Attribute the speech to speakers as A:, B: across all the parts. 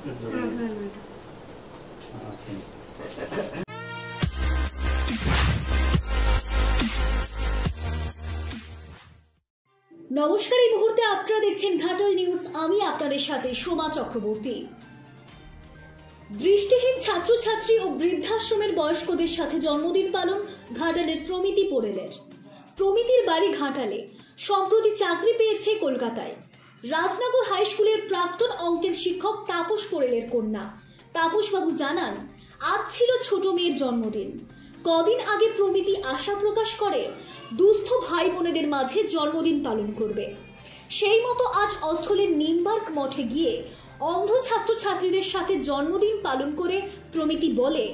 A: নমস্কার, এই মুহূর্তে আপনারা দেখছেন ঘাটল নিউজ। আমি আপনাদের সাথে সোমা চক্রবর্তী। দৃষ্টিহীন ছাত্রছাত্রী ও বৃদ্ধাশ্রমের বয়স্কদের সাথে জন্মদিন পালন ঘাটালের প্রমিতি পোড়েলের। প্রমিতির বাড়ি ঘাটালে। সম্প্রতি চাকরি পেয়েছে কলকাতায়। রাজনগর হাই স্কুলের প্রাক্তন অঙ্কের শিক্ষক তাপস পোড়েলের কন্যা। তাপসবাবু জানান, আজ ছিল ছোট মেয়ের জন্মদিন। কদিন আগে প্রমিতি আশা প্রকাশ করে, দুস্থ ভাই বোনেদের মাঝে জন্মদিন পালন করবে। সেই মতো আজ অস্থলের নিমবার্গ মঠে গিয়ে অন্ধ ছাত্রছাত্রীদের সাথে জন্মদিন পালন করে প্রমিতি বলে,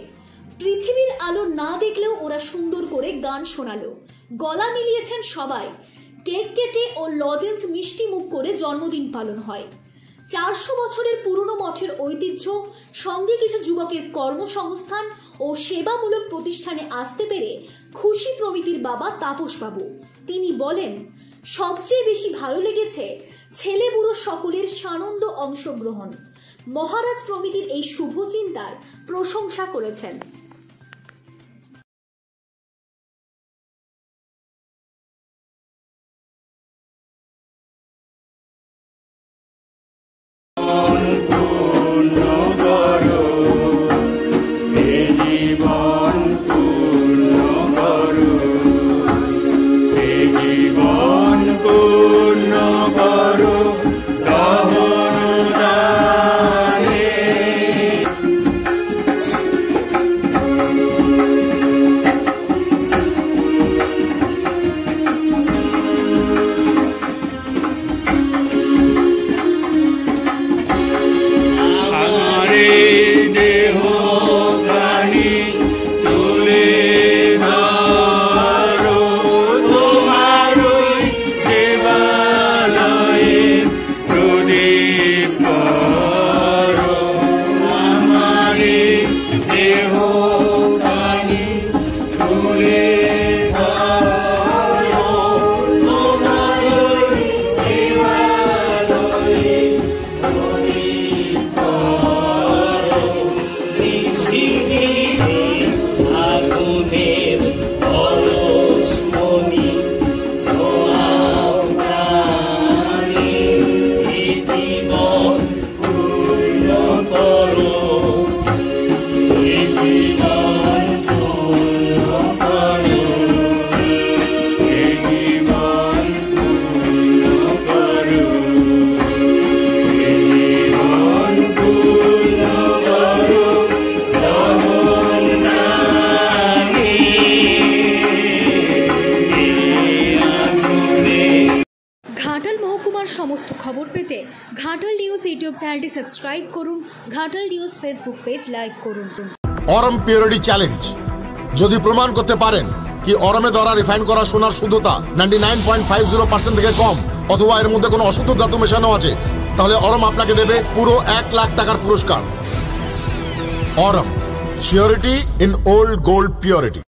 A: পৃথিবীর আলো না দেখলেও ওরা সুন্দর করে গান শোনালো। গলা মিলিয়েছেন সবাই। কেক কেটে ও লজেন্স মিষ্টি মুখ করে জন্মদিন পালন হয়। চারশো বছরের পুরনো মঠের ঐতিহ্য, সঙ্গে কিছু যুবকের কর্মসংস্থান ও সেবামূলক প্রতিষ্ঠানে আসতে পেরে খুশি প্রমিতির বাবা তাপসবাবু। তিনি বলেন, সবচেয়ে বেশি ভালো লেগেছে ছেলে বুড়ো সকলের সানন্দ অংশগ্রহণ। মহারাজ প্রমিতির এই শুভ চিন্তার প্রশংসা করেছেন। ঘাটাল সমস্ত খবর পেতে ঘাটাল নিউজ ইউটিউব চ্যানেলটি সাবস্ক্রাইব করুন, Ghatal news Facebook page like করুন।
B: Aurum purity challenge. যদি প্রমাণ করতে পারেন কি অরমে দ্বারা রিফাইন করা সোনার শুদ্ধতা ninety nine point five zero percent থেকে কম অথবা এর মধ্যে কোনো অশুদ্ধ ধাতু মেশানো আছে, তাহলে অরম আপনাকে দেবে পুরো এক লাখ টাকার পুরস্কার। Aurum surety in old gold purity